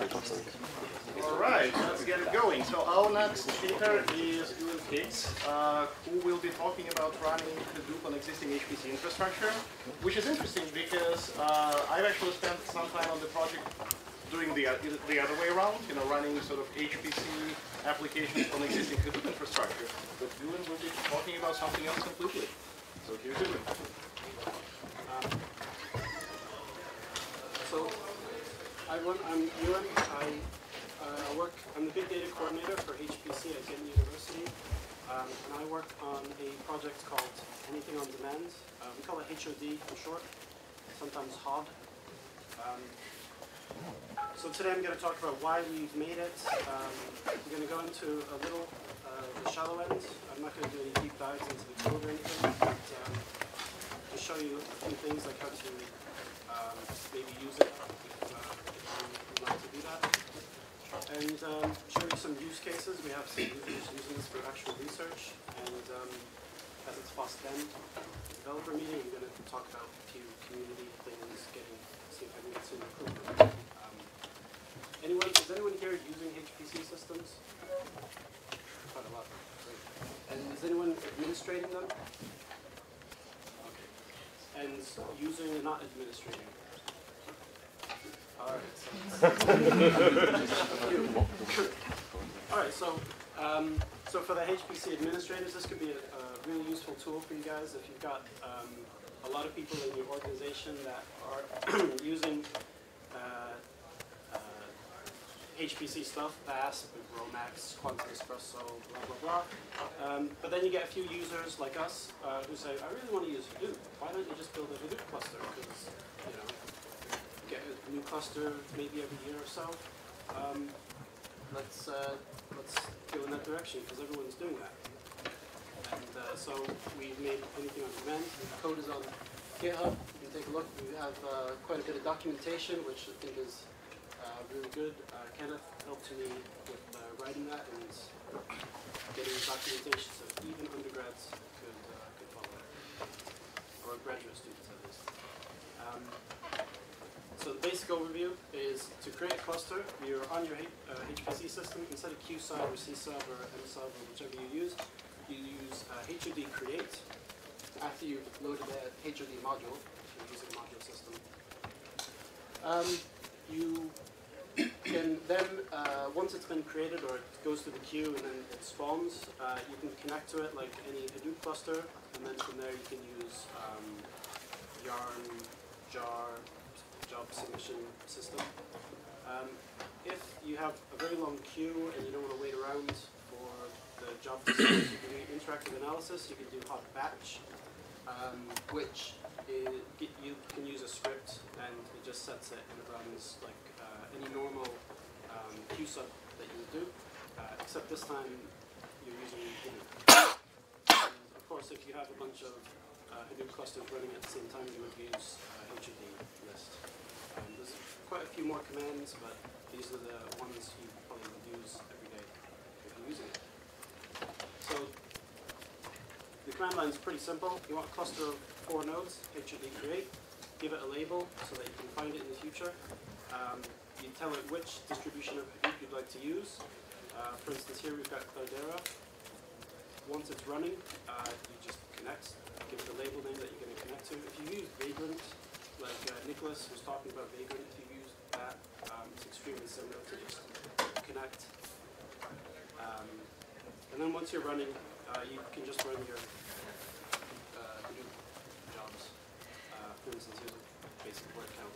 All right, let's get it going. So our next speaker is Ewan Higgs, uh, who will be talking about running Hadoop on existing HPC infrastructure, which is interesting because uh, I've actually spent some time on the project doing the, the other way around, you know, running sort of HPC applications on existing Hadoop infrastructure. But Ewan will be talking about something else completely. So here's Ewan. So, hi everyone, I'm Ewan. I uh, work, I'm the big data coordinator for HPC at Ghent University. Um, and I work on a project called Anything on Demand. Uh, we call it HOD for short, sometimes HOD. Um, so today I'm going to talk about why we've made it. Um, I'm going to go into a little uh, the shallow end. I'm not going to do any deep dives into the code or anything, but um, show you a few things like how to um, maybe use it if, uh, if you would like do that. And um, show you some use cases. We have some users using this for actual research. And um, as it's past 10 developer meeting, I'm going to talk about a few community things, getting see if I can get some improvement. Um, anyone, is anyone here using HPC systems? Quite a lot. And is anyone administrating them? Okay. And using not administrating? All right. So, um, so for the HPC administrators, this could be a, a really useful tool for you guys if you've got um, a lot of people in your organization that are using uh, uh, HPC stuff, VASP, GROMACS, Quantum Espresso, blah, blah, blah. Um, but then you get a few users like us uh, who say, I really want to use Hadoop. Why don't you just build a Hadoop cluster? Because, you know, new cluster maybe every year or so. Um, let's, uh, let's go in that direction because everyone's doing that. And uh, so we've made anything on demand. The code is on GitHub. You can take a look. We have uh, quite a bit of documentation, which I think is uh, really good. Uh, Kenneth helped me with uh, writing that and getting documentation so even undergrads could, uh, could follow it, or graduate students at least. Um, so the basic overview is to create a cluster, you're on your uh, HPC system, instead of QSub or CSub or MSub or whichever you use, you use uh, HOD create after you've loaded the HOD module, if you're using a module system. Um, you can then, uh, once it's been created or it goes to the queue and then it spawns, uh, you can connect to it like any Hadoop cluster, and then from there you can use um, Yarn, Jar, job submission system. Um, if you have a very long queue and you don't want to wait around for the job to start, you can do interactive analysis, you can do HOD batch, um, which you can use a script and it just sets it and it runs like uh, any normal um, queue sub that you would do, uh, except this time you're using Hadoop. Of course, if you have a bunch of uh, Hadoop clusters running at the same time, you would use uh, HOD list. Um, there's quite a few more commands, but these are the ones you probably use every day if you're using it. So the command line is pretty simple. You want a cluster of four nodes, HOD create, give it a label so that you can find it in the future. Um, you tell it which distribution of Hadoop you'd like to use. Uh, for instance, here we've got Cloudera. Once it's running, uh, you just connect, give it the label name that you're going to connect to. If you use Vagrant, like uh, Nicholas was talking about Vagrant, if you use that, um, it's extremely similar to just connect. Um, and then once you're running, uh, you can just run your uh, jobs. Uh, for instance, here's a basic word count.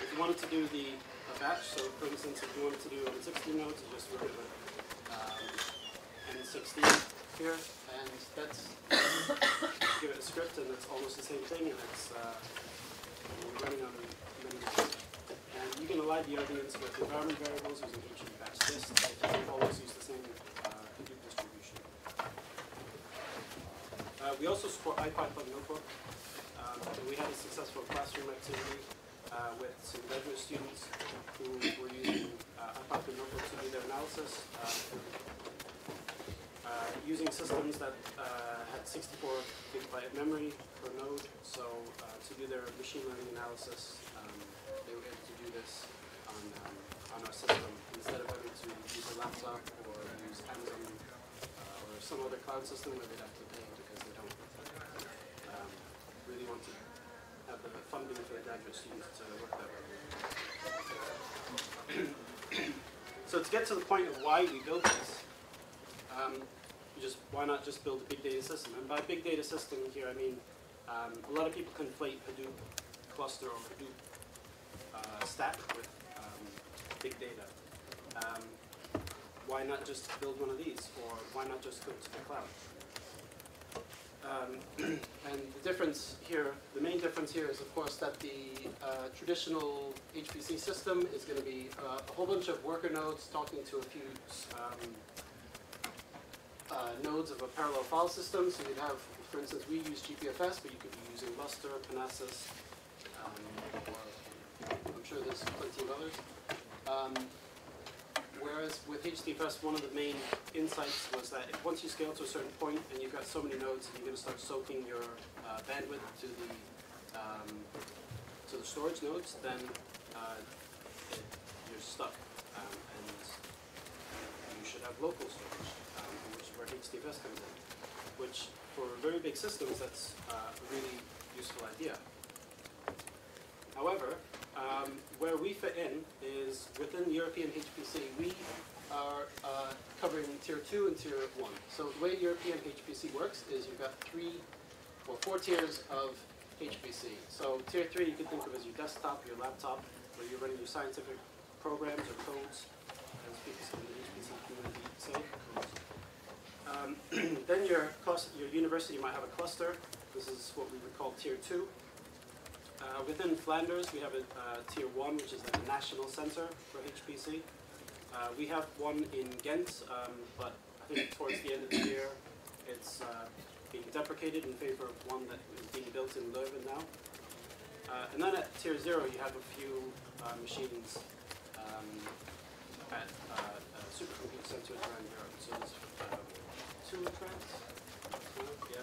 If you wanted to do the batch, so for instance, if you wanted to do on 16 nodes, you just run it um, N16 here, and that's give it a script, and it's almost the same thing, and it's uh, running on many different. And you can align the audience with environment variables using HTTP batch list. You can always use the same uh, distribution. Uh, we also support IPython Notebook. Um, we had a successful classroom activity uh, with some graduate students who were using uh, IPython Notebook to do their analysis. Uh, using systems that uh, had 64 gigabyte memory per node. So uh, to do their machine learning analysis, um, they were able to do this on, um, on our system instead of having to use a laptop or use Amazon uh, or some other cloud system where they'd have to pay because they don't um, really want to have the funding for the graduate students to work that way. so to get to the point of why we built this, um, just why not just build a big data system? And by big data system here, I mean um, a lot of people conflate Hadoop cluster or Hadoop uh, stack with um, big data. Um, why not just build one of these, or why not just go to the cloud? Um, and the difference here, the main difference here is, of course, that the uh, traditional HPC system is going to be uh, a whole bunch of worker nodes talking to a few um, uh, nodes of a parallel file system. So you'd have, for instance, we use GPFS, but you could be using Lustre, Panasas, um, I'm sure there's plenty of others. Um, whereas with HDFS, one of the main insights was that if once you scale to a certain point and you've got so many nodes, you're going to start soaking your uh, bandwidth to the um, to the storage nodes, then uh, it, you're stuck, um, and you should have local storage, um, which where HDFS comes in. Which, for very big systems, that's uh, a really useful idea. However, um, where we fit in is within European HPC, we are uh, covering tier two and tier one. So the way European HPC works is you've got three or four tiers of HPC. So tier three you can think of as your desktop, your laptop, where you're running your scientific programs or codes, as people in the HPC community say. Um, then your, cluster, your university might have a cluster. This is what we would call tier two. Uh, within Flanders, we have a uh, tier one, which is like a national center for HPC. Uh, we have one in Ghent, um, but I think towards the end of the year, it's uh, being deprecated in favor of one that is being built in Leuven now. Uh, and then at tier zero, you have a few machines at supercomputer centers around Europe. So there's two in France, yeah,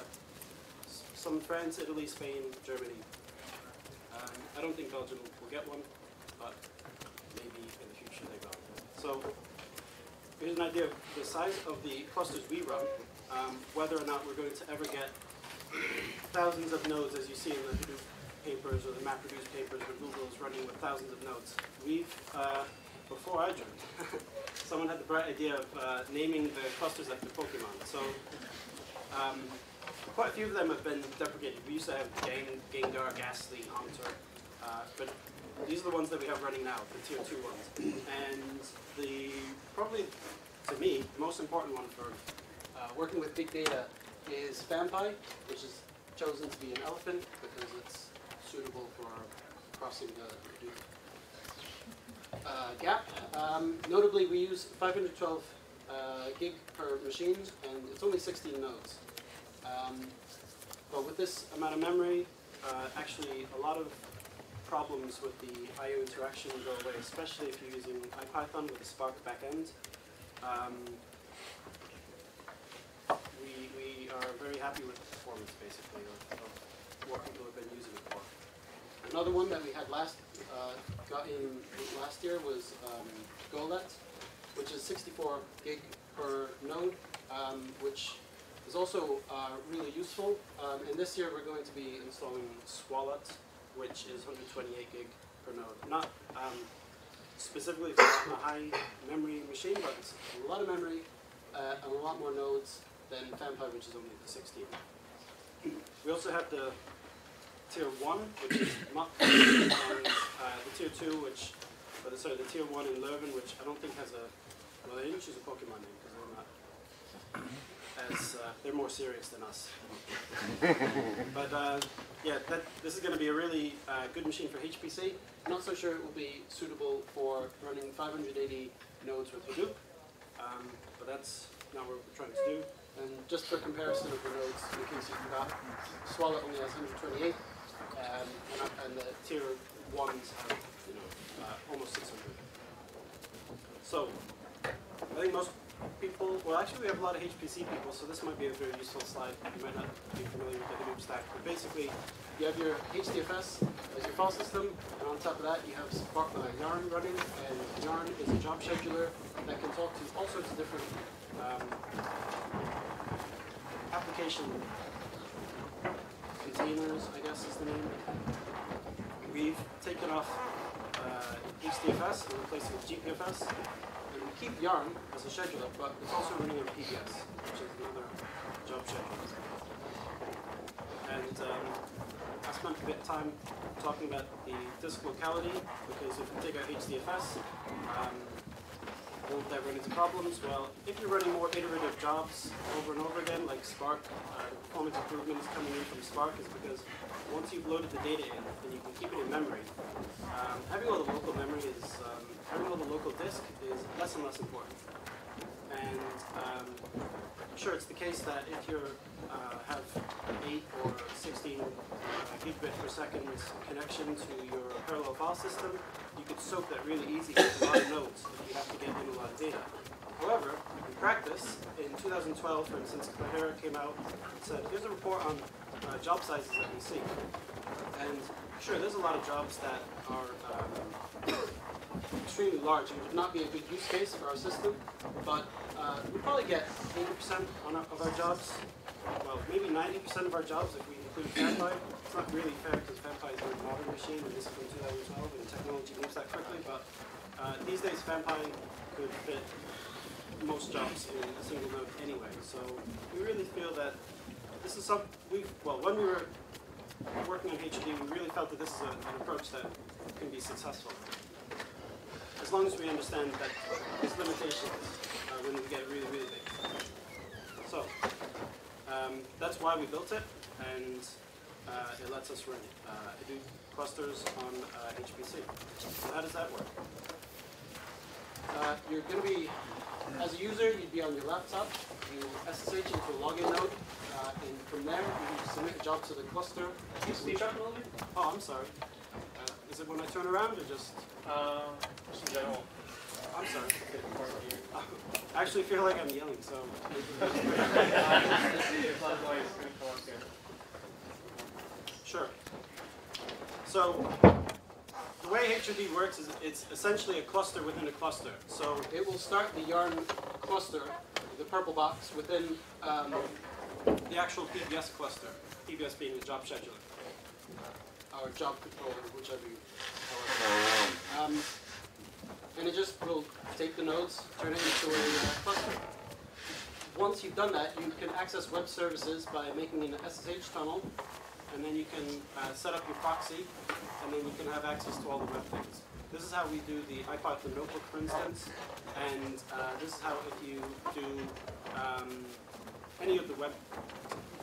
S some France, Italy, Spain, Germany, um, I don't think Belgium will get one, but maybe in the future they will. So here's an idea of the size of the clusters we run, um, whether or not we're going to ever get thousands of nodes as you see in the papers or the MapReduce papers where Google is running with thousands of nodes. We've, uh, before I joined, someone had the bright idea of uh, naming the clusters after Pokemon. So um, quite a few of them have been deprecated. We used to have Gang, Gengar, Gastly, Haunter, uh, but these are the ones that we have running now, the tier two ones. And the probably, to me, the most important one for uh, working with big data is Phanpy, which is chosen to be an elephant because it's suitable for crossing the uh, gap. Um, notably, we use 512 uh, gig per machine, and it's only 16 nodes. Um, but with this amount of memory, uh, actually a lot of problems with the I.O. interaction go away, especially if you're using IPython with a Spark backend. Um, we, we are very happy with the performance, basically, of, of what people have been using it for. Another one that we had last, uh, got in last year was um, Golett, which is 64 gig per node, um, which is also uh, really useful. Um, and this year we're going to be installing Swalot, which is 128 gig per node. Not um, specifically for a high memory machine, but it's a lot of memory uh, and a lot more nodes than Phanpy, which is only the 16. We also have the tier 1, which is and uh, the tier 2, which, uh, sorry, the tier 1 in Leuven, which I don't think has a, well, they didn't choose a Pokemon name because they're not as uh, they're more serious than us. but uh, yeah, that, this is going to be a really uh, good machine for HPC. I'm not so sure it will be suitable for running 580 nodes with Hadoop, um, but that's not what we're trying to do. And just for comparison of the nodes, in case you forgot, Swalot only has 128, um, and, and, the tier ones have you know uh, almost 600. So I think most people, well, actually, we have a lot of HPC people, so this might be a very useful slide. You might not be familiar with the Hadoop stack, but basically, you have your HDFS as your file system, and on top of that, you have Yarn running, and Yarn is a job scheduler that can talk to all sorts of different um, application containers, I guess is the name. We've taken off uh, HDFS and replaced it with GPFS. And we keep Yarn as a scheduler, but it's also running on PBS, which is another job scheduler. And um, I spent a bit of time talking about the disk locality, because if we take out HDFS, um, will that run into problems? Well, if you're running more iterative jobs over and over again, like Spark, uh, performance improvements coming in from Spark is because once you've loaded the data in, then you can keep it in memory. Um, having all the local memory is, um, having all the local disk is less and less important. And um, sure, it's the case that if you uh, have 8 or 16 uh, gigabit per second connection to your parallel file system, you could soak that really easy with a lot of nodes if you have to get in a lot of data. However, in practice, in 2012, for instance, Kahera came out and said, here's a report on uh, job sizes that we see. And sure, there's a lot of jobs that are um, extremely large and would not be a good use case for our system, but uh, we probably get 80% of our jobs, well, maybe 90% of our jobs if we include Phanpy. It's not really fair because Phanpy is a very modern machine and this is from 2012 and technology moves that quickly, but uh, these days Phanpy could fit most jobs in a single node anyway. So we really feel that this is some, we, well, when we were working on HED, we really felt that this is a, an approach that can be successful. As long as we understand that there's limitations uh, when we get really, really big. So, um, that's why we built it, and uh, it lets us run uh, Hadoop clusters on uh, HPC. So how does that work? Uh, you're going to be, as a user, you'd be on your laptop, you SSH into a login node, uh, and from there, you submit a job to the cluster. Can you speak up a little bit? Oh, I'm sorry. Is it when I turn around or just? Uh, just in general. I'm sorry. I actually feel like I'm yelling, so. Sure. So, the way HOD works is it's essentially a cluster within a cluster. So it will start the yarn cluster, the purple box, within um, the actual PBS cluster, PBS being the job scheduler, or job controller, whichever you call. Um, and it just will take the nodes, turn it into a uh, cluster. Once you've done that, you can access web services by making an SSH tunnel, and then you can uh, set up your proxy, and then you can have access to all the web things. This is how we do the IPython notebook, for instance, and uh, this is how if you do um, any of the web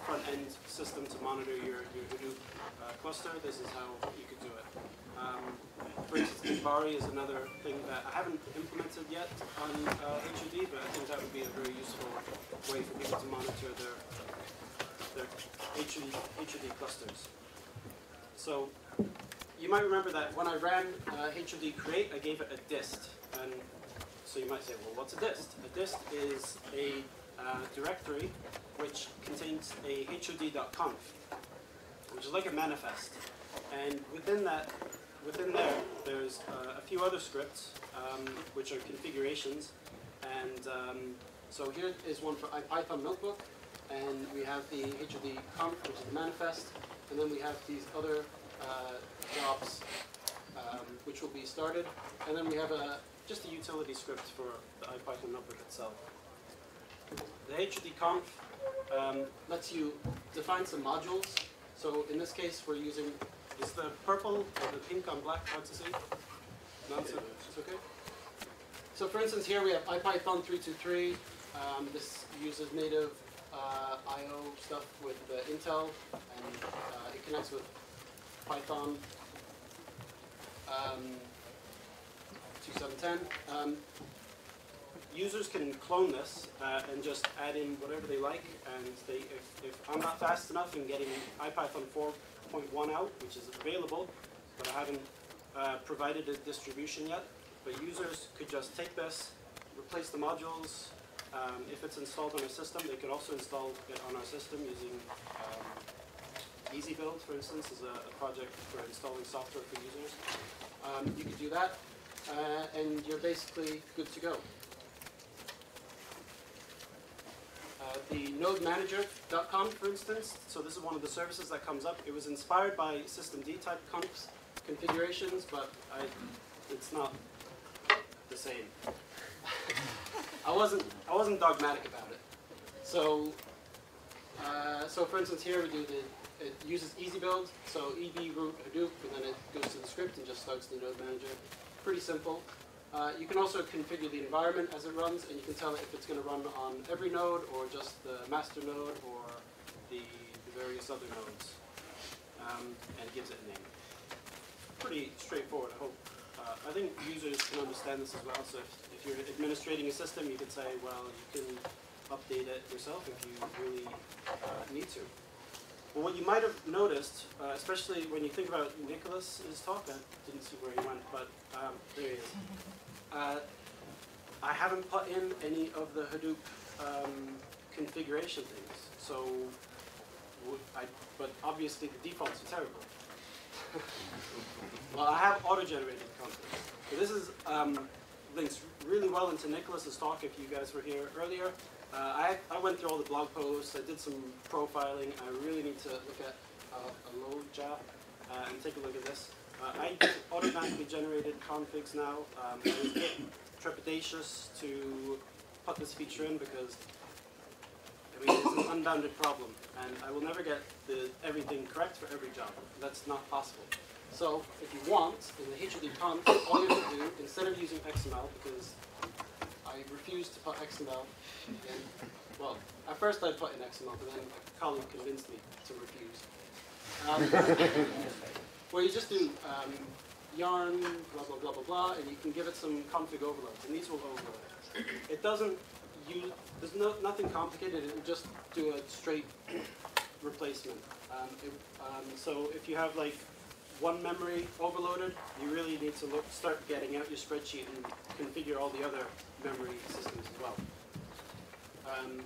front-end system to monitor your, your Hadoop uh, cluster, this is how you could do it. Um, for instance, Kibari is another thing that I haven't implemented yet on uh, HOD, but I think that would be a very useful way for people to monitor their, their HOD, HOD clusters. So you might remember that when I ran uh, create, I gave it a dist. And so you might say, well, what's a dist? A dist is a directory which contains a hod.conf, which is like a manifest. And within that, within there, there's uh, a few other scripts, um, which are configurations. And um, so here is one for IPython Notebook, and we have the hod.conf, which is the manifest, and then we have these other uh, jobs, um, which will be started, and then we have a just a utility script for the IPython Notebook itself. The HDConf um, lets you define some modules. So in this case, we're using is the purple or the pink on black hard to see? No, it's, it's okay. So for instance, here we have IPython 323. Um, this uses native uh, I/O stuff with uh, Intel, and uh, it connects with Python um, 2710. Um, users can clone this uh, and just add in whatever they like, and they, if, if I'm not fast enough in getting IPython 4.1 out, which is available, but I haven't uh, provided a distribution yet, but users could just take this, replace the modules, Um, if it's installed on a system, they could also install it on our system using um, EasyBuild, for instance, is a, a project for installing software for users. Um, you could do that, uh, and you're basically good to go. The nodemanager.conf, for instance, so this is one of the services that comes up. It was inspired by systemd type conf configurations, but I, it's not the same. I wasn't I wasn't dogmatic about it. So uh, so for instance here we do the it uses EasyBuild, so eb root Hadoop, and then it goes to the script and just starts the node manager. Pretty simple. Uh, you can also configure the environment as it runs, and you can tell it if it's going to run on every node or just the master node or the, the various other nodes. Um, and it gives it a name. Pretty straightforward, I hope. Uh, I think users can understand this as well, so if, if you're administrating a system, you could say, well, you can update it yourself if you really uh, need to. Well, what you might have noticed, uh, especially when you think about Nicholas's talk, I didn't see where he went, but um, there he is. Uh, I haven't put in any of the Hadoop um, configuration things, so I, but obviously the defaults are terrible. well, I have auto-generated content. So this is um, links really well into Nicholas's talk if you guys were here earlier. Uh, I, I went through all the blog posts, I did some profiling, I really need to look at uh, a load job uh, and take a look at this. Uh, I automatically generated configs now. Um, I was a bit trepidatious to put this feature in because I mean, it's an unbounded problem, and I will never get the, everything correct for every job. That's not possible. So if you want, in the HOD conf, all you have to do, instead of using XML, because I refused to put XML in, well, at first I put in XML, but then a colleague convinced me to refuse. Um, well, you just do um, yarn, blah, blah, blah, blah, blah, and you can give it some config overloads, and these will overload. It doesn't use, there's no, nothing complicated, it will just do a straight replacement. Um, it, um, so if you have like one memory overloaded, you really need to look, start getting out your spreadsheet and configure all the other memory systems as well. Um,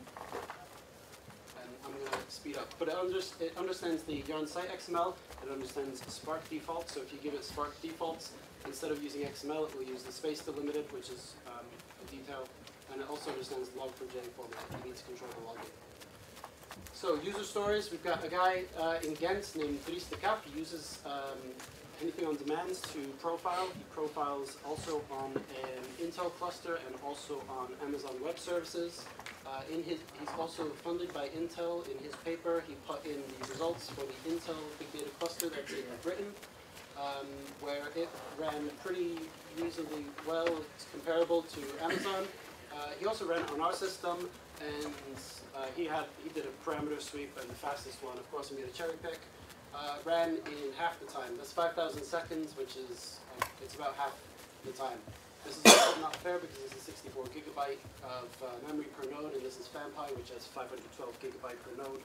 and I'm going to speed up. But it, under, it understands the Yarn site XML, it understands Spark defaults, so if you give it Spark defaults, instead of using XML, it will use the space delimited, which is um, a detail, and it also understands log4j format. You need to control the logging. So user stories, we've got a guy uh, in Ghent named Dries de Cap. He uses um, anything on demands to profile. He profiles also on an Intel cluster and also on Amazon Web Services. Uh, in his, he's also funded by Intel. In his paper, he put in the results for the Intel Big Data Cluster that's in Britain, um, where it ran pretty reasonably well. It's comparable to Amazon. Uh, he also ran it on our system, and uh, he had he did a parameter sweep, and the fastest one, of course, he made a cherry pick. Uh, ran in half the time. That's 5,000 seconds, which is uh, it's about half the time. This is also not fair because this is 64 gigabyte of uh, memory per node, and this is Phanpy, which has 512 gigabyte per node.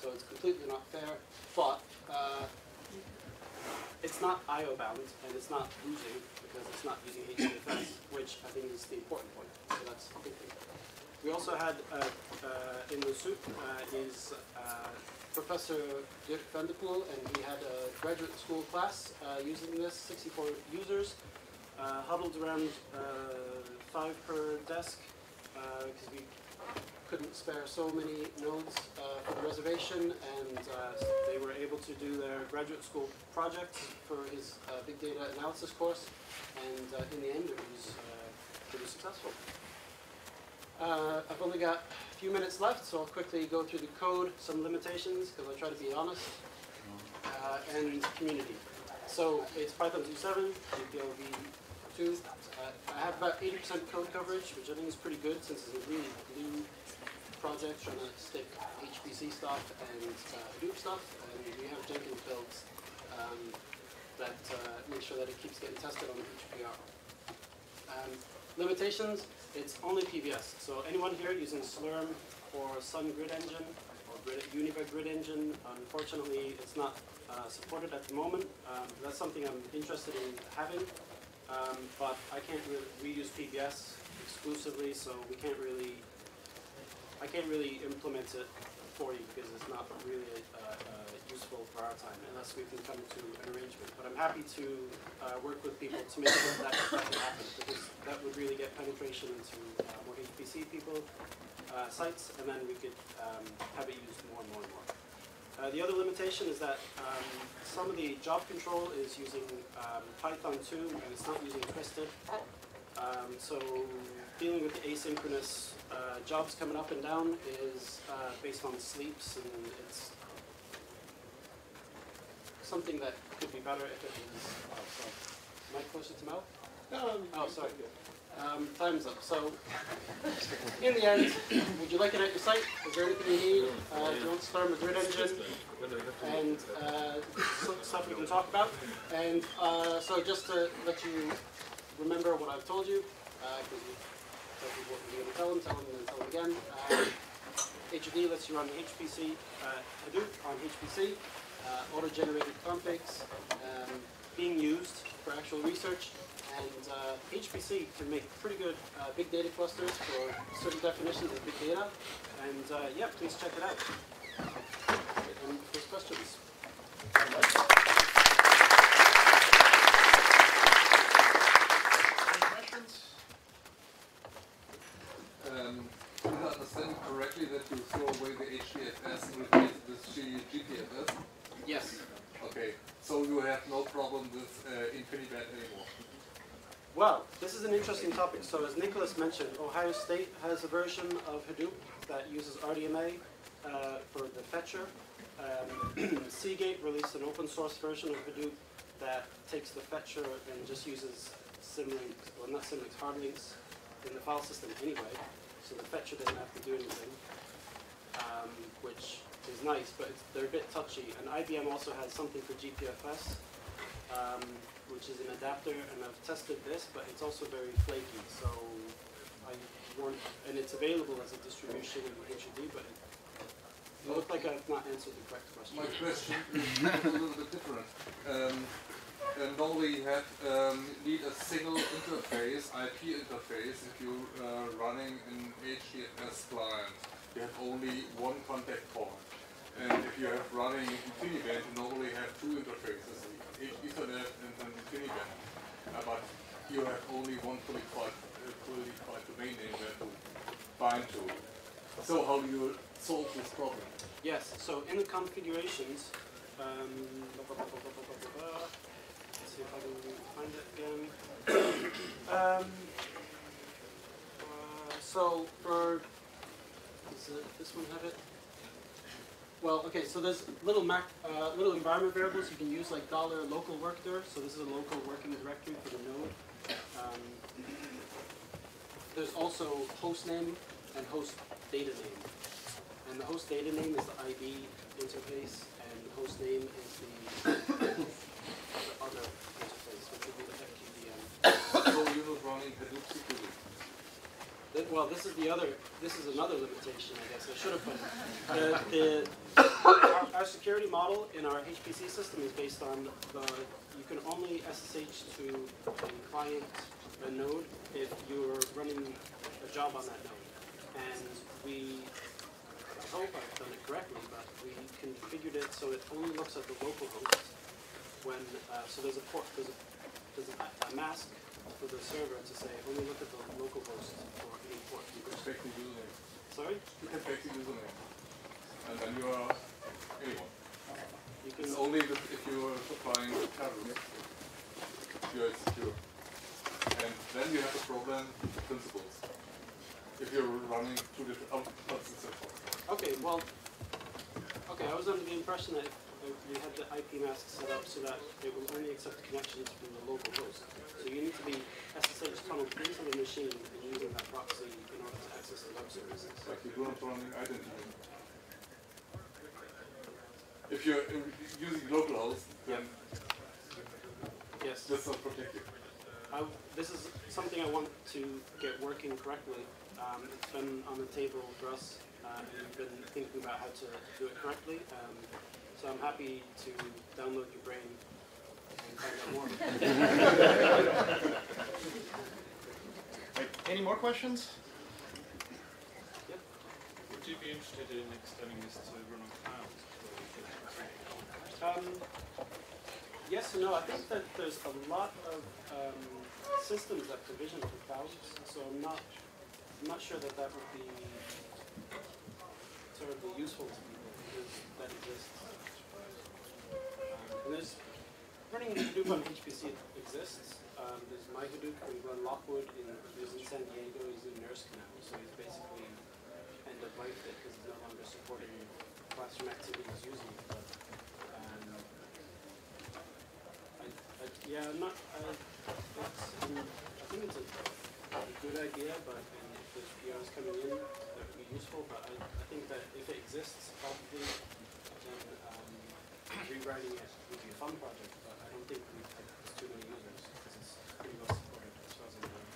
So it's completely not fair, but uh, it's not I/O bound, and it's not losing because it's not using HDFS, which I think is the important point. So that's a good thing. We also had uh, uh, in the soup is Professor Dirk van and he had a graduate school class uh, using this, 64 users, uh, huddled around uh, five per desk, uh, because we couldn't spare so many nodes uh, for the reservation, and they were able to do their graduate school project for his big data analysis course, and in the end it was pretty successful. Uh, I've only got a few minutes left, so I'll quickly go through the code, some limitations, because I try to be honest, uh, and community. So it's Python 2.7, GPL v2. Uh, I have about 80% code coverage, which I think is pretty good since it's a really new project trying to stick HPC stuff and uh, Hadoop stuff, and we have Jenkins builds um, that uh, make sure that it keeps getting tested on each PR. Um, limitations, it's only PBS. So anyone here using Slurm or Sun Grid Engine or Grid, Univa Grid Engine, unfortunately it's not uh, supported at the moment. Um, that's something I'm interested in having, um, but I can't really, we use PBS exclusively, so we can't really I can't really implement it for you because it's not really uh, useful for our time unless we can come to an arrangement. But I'm happy to uh, work with people to make sure that that can happen because that would really get penetration into uh, more HPC people uh, sites, and then we could um, have it used more and more and more. Uh, the other limitation is that um, some of the job control is using um, Python 2 and it's not using Twisted. Um, so dealing with the asynchronous uh, jobs coming up and down is uh, based on sleeps and it's something that could be better if it was, oh, sorry. Am I closer to mouth? Oh, sorry. Um, time's up. So, in the end, would you like it at your site? Is there anything you need? Uh, do you want to start with grid engine? And uh, stuff we can talk about. And uh, so, just to let you remember what I've told you, because you told people what we're going to tell them, tell them, and then tell them again. Uh, HOD lets you run HPC, uh, Hadoop on HPC, uh, auto-generated configs, um, being used for actual research, and uh, HPC can make pretty good uh, big data clusters for certain definitions of big data. And uh, yeah, please check it out. And first questions. Any questions? Um, did I understand correctly that you throw away the HDFS and replace it with G- GPFS? Yes. Okay, so you have no problem with uh, InfiniBand anymore? Well, this is an interesting topic. So as Nicholas mentioned, Ohio State has a version of Hadoop that uses RDMA uh, for the fetcher. Um, Seagate released an open source version of Hadoop that takes the fetcher and just uses symlinks, well not symlinks, hard links in the file system anyway. So the fetcher doesn't have to do anything, um, which is nice, but they're a bit touchy. And IBM also has something for GPFS, um, which is an adapter, and I've tested this, but it's also very flaky. So I want, and it's available as a distribution in HOD, but it, it looked like I've not answered the correct question. My question is a little bit different. Um, uh, normally you have um, need a single interface, IP interface, if you're uh, running an HDFS client. You have only one contact point. And if you have running a InfiniBand, you normally have two interfaces, Ethernet and then InfiniBand. Uh, but you have only one qualified, uh, qualified domain name to bind to. So how do you solve this problem? Yes, so in the configurations, um, let's see if I can find it again. um, uh, so for, does it, this one have it? Well, okay, so there's little mac, uh, little environment variables you can use like dollar local work dir. So this is a local working directory for the node. Um, there's also host name and host data name. And the host data name is the ID interface, and the host name is the, the other interface, which would be the FQDN. So you running Hadoop Well, this is the other, this is another limitation, I guess, I should have put. The, the, our, our security model in our HPC system is based on the, you can only SSH to a client, a node, if you're running a job on that node. And we, I hope I've done it correctly, but we configured it so it only looks at the local host when, uh, so there's a port, there's a, there's a, a mask for the server to say, only look at the local host for any port. You can take the username. Sorry? You can take the username. And then you are anyone. You can, It's only if if you are applying terrorists. You are secure. And then you have a problem with the principles. If you're running two different outputs and so forth. okay, well, okay, I was under the impression that you had the IP mask set up so that it will only accept connections from the local host. So you need to be SSH tunneled into the machine and using that proxy in order to access the web services. Like you do not running identity. If you're using localhost, then Yes. that's not protected. I, this is something I want to get working correctly. Um, it's been on the table for us, uh, and we've been thinking about how to do it correctly. Um, so I'm happy to download your brain and find out more. Right, Any more questions? Yep. you be interested in extending this to run on clouds? Um, yes and no. I think that there's a lot of um, systems that provision for clouds, so I'm not, I'm not sure that that would be terribly useful to people because that exists. And there's running Hadoop on HPC exists. Um, there's my Hadoop we run Lockwood in in San Diego. He's in NERSC now, so he's basically end of life because he's no longer supporting classroom activities using it. But um, I, I, yeah, I'm not. I, um, I think it's a, a good idea, but if there's PRs coming in, that would be useful. But I, I think that if it exists, probably then um, rewriting it fun project. But I don't think we've too many users because it's pretty well supported as far as I'm aware.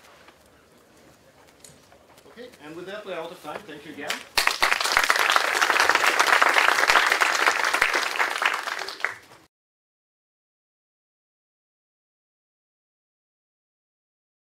Okay, and with that, we're out of time. Thank you again.